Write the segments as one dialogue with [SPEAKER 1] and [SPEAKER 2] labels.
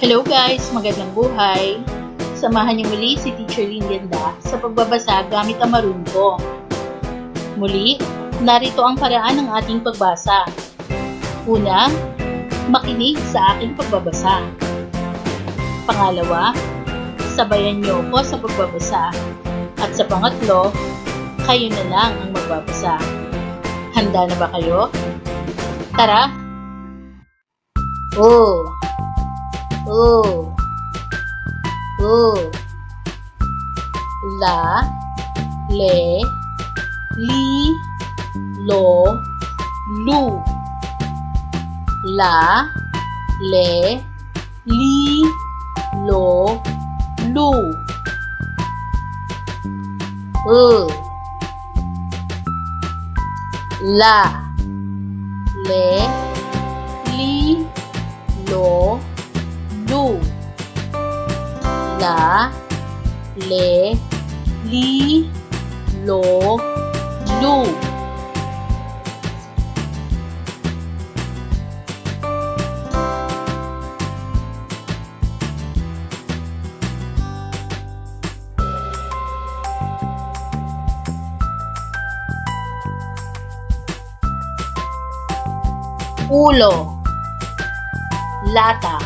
[SPEAKER 1] Hello guys! Magandang buhay! Samahan niyo muli si Teacher Lynn Ganda sa pagbabasa gamit ang marunong Muli, narito ang paraan ng ating pagbasa. Una, makinig sa aking pagbabasa. Pangalawa, sabayan niyo ako sa pagbabasa. At sa pangatlo, kayo na lang ang magbabasa. Handa na ba kayo? Tara! Oh! Oh! Oh! La, le, li, lo, lu. La, le, li, lo, lu. Uh. La, le, La, le, li, lo, lu. Ulo Lata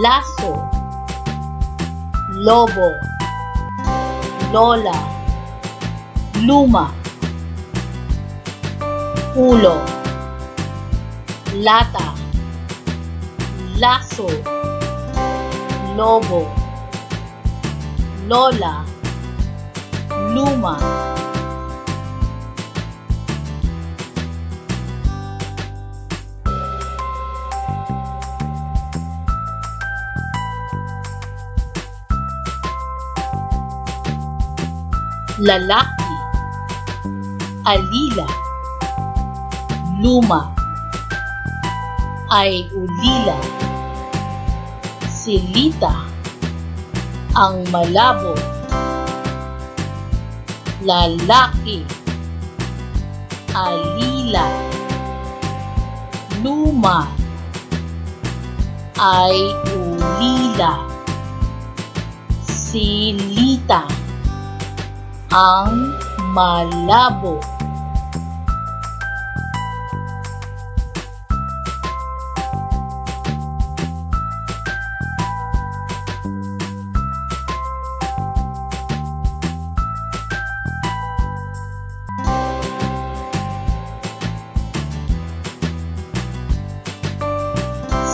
[SPEAKER 1] Lasso Lobo Lola Luma Ulo Lata Lasso Lobo Lola Luma lalaki, alila, luma, ay ulila, silita, ang malabo, lalaki, alila, luma, ay ulila, silita, ang malabo.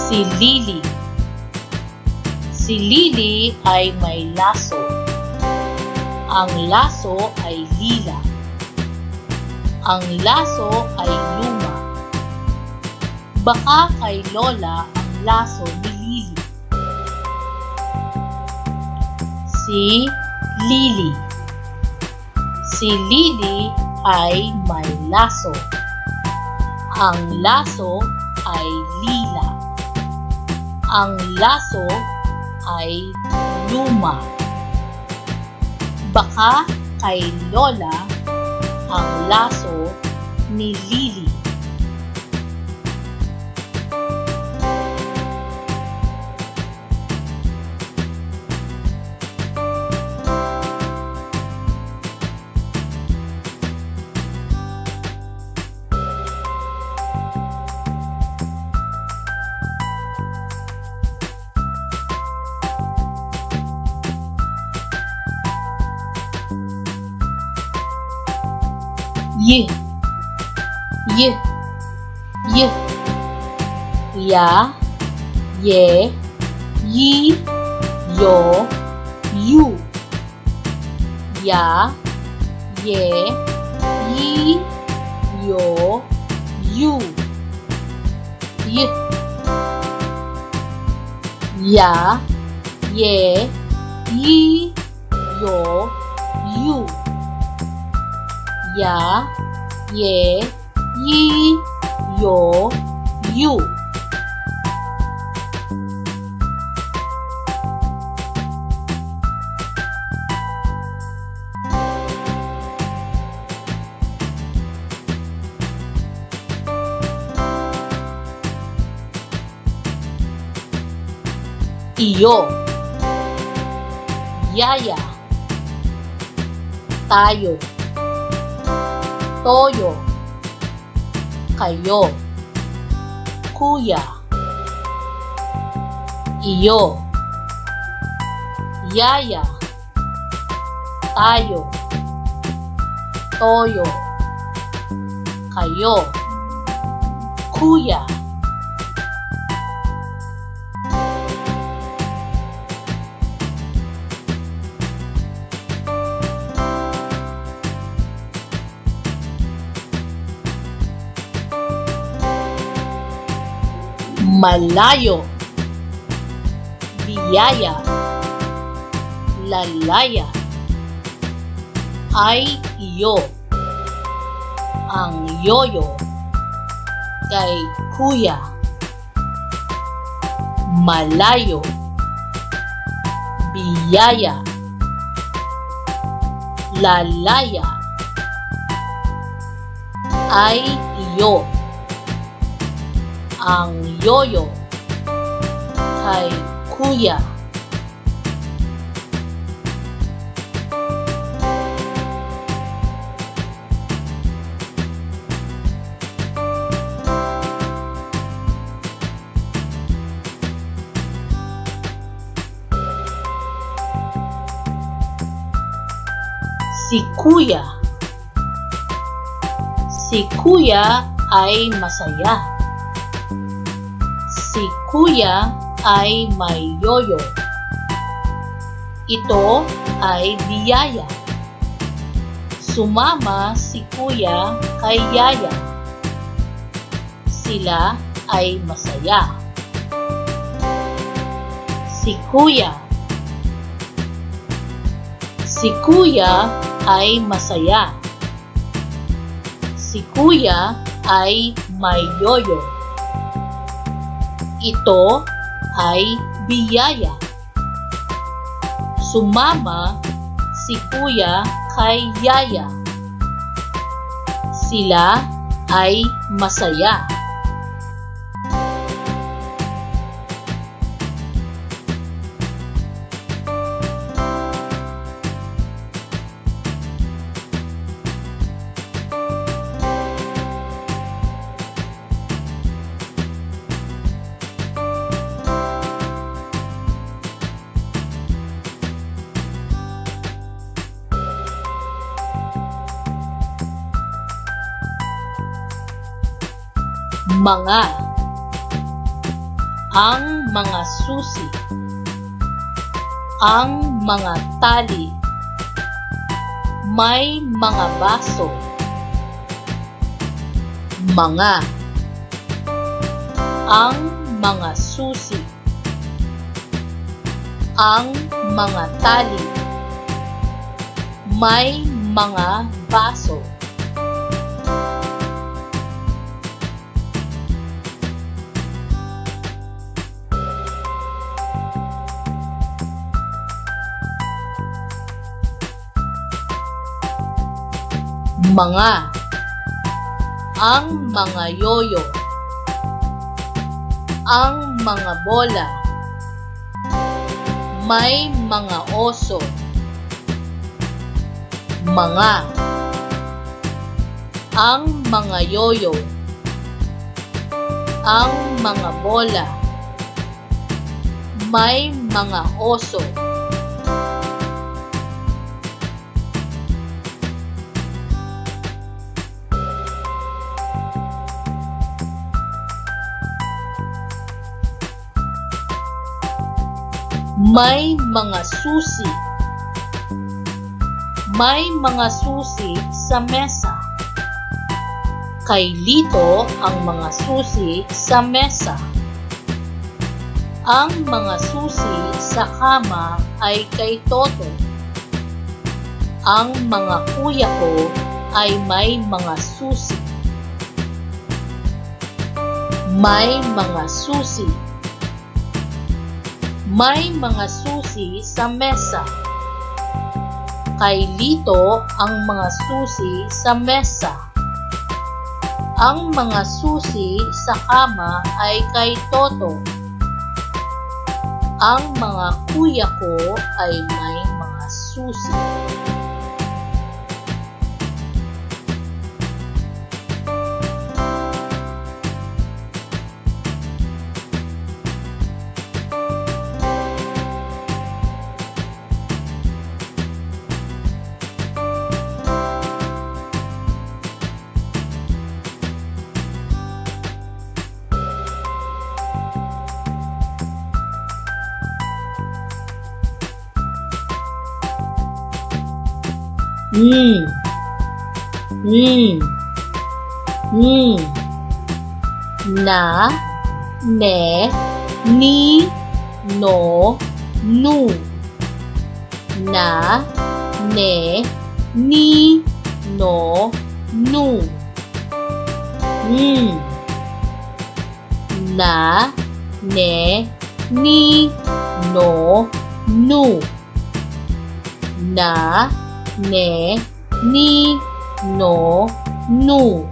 [SPEAKER 1] Si Lily. Si Lily ay may laso. Ang laso ay lila. Ang laso ay luma. Baka kay Lola ang laso ni Lily. Si Lily. Si Lily ay may laso. Ang laso ay lila. Ang laso ay luma. Baka kay Lola ang laso ni Lily. ये ये ये ya, ye, yi yo you ya ye yi yo you yit ya ye yi yo you ya Ye, Yi, Yo, Yu. iyo, yaya, tayo, toyo, kayo, kuya, iyo, yaya, tayo, toyo, kayo, kuya. Malayo, biyaya, lalaya, ay iyo, ang yoyo, kay kuya, malayo, biyaya, lalaya, ay iyo, ang yoyo, kay kuya. Si kuya. Si kuya ay masaya. Si kuya ay may yoyo. Ito ay biyaya. Sumama si kuya kay yaya. Sila ay masaya. Si kuya. Si kuya ay masaya. Si kuya ay may yoyo. Ito ay biyaya. Sumama si kuya kay yaya. Sila ay masaya. Mga Ang mga susi Ang mga tali May mga baso Mga Ang mga susi Ang mga tali May mga baso Mga Ang mga yoyo Ang mga bola May mga oso Mga Ang mga yoyo Ang mga bola May mga oso May mga susi. May mga susi sa mesa. Kay Lito ang mga susi sa mesa. Ang mga susi sa kama ay kay Toto. Ang mga kuya ko ay may mga susi. May mga susi. May mga susi sa mesa. Kay Lito ang mga susi sa mesa. Ang mga susi sa kama ay kay Toto. Ang mga kuya ko ay may mga susi. Mm. Mm. Mm. Na, ne, ni, no, nu. Na, ne, ni, no, nu. Mm. Na, ne, ni, no, nu. Na, ne, ni, no, nu.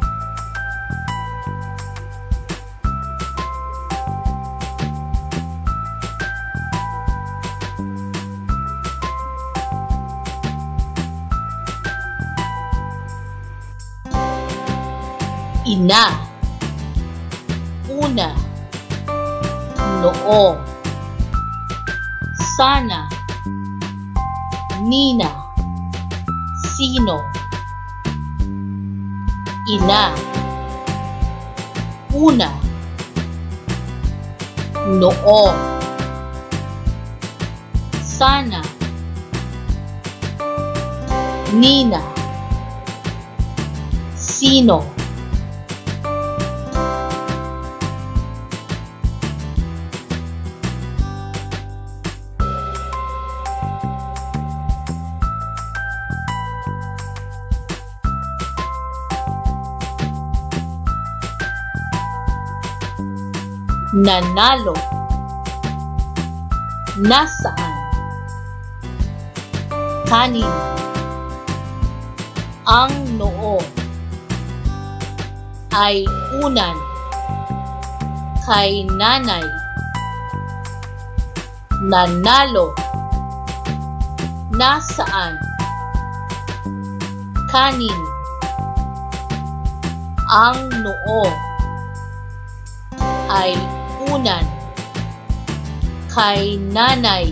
[SPEAKER 1] Ina. Una. Noo. Sana. Nina Sino? Ina. Una. Noo. Sana. Nina. Sino nanalo. Nasaan? Kanin. Ang noo ay unan kay nanay. Nanalo. Nasaan? Kanin. Ang noo ay unan kay nanay.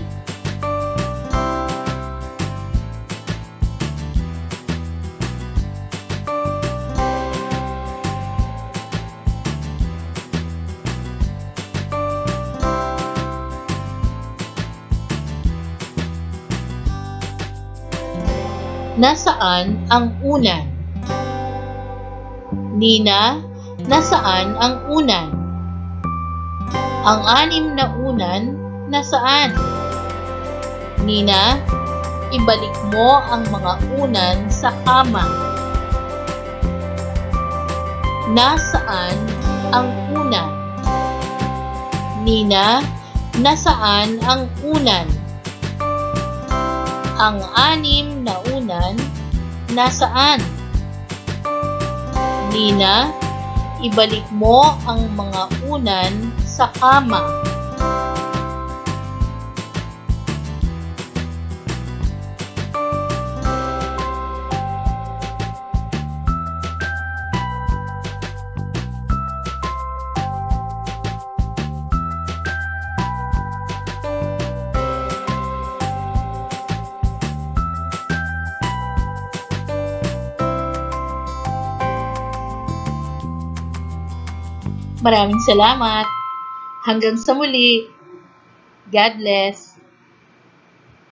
[SPEAKER 1] Nasaan ang unan? Nina, nasaan ang unan? Ang anim na unan, nasaan? Nina, ibalik mo ang mga unan sa kama. Nasaan ang unan? Nina, nasaan ang unan? Ang anim na unan, nasaan? Nina, ibalik mo ang mga unan sa kama. Maraming salamat. Hanggang sa muli. God bless.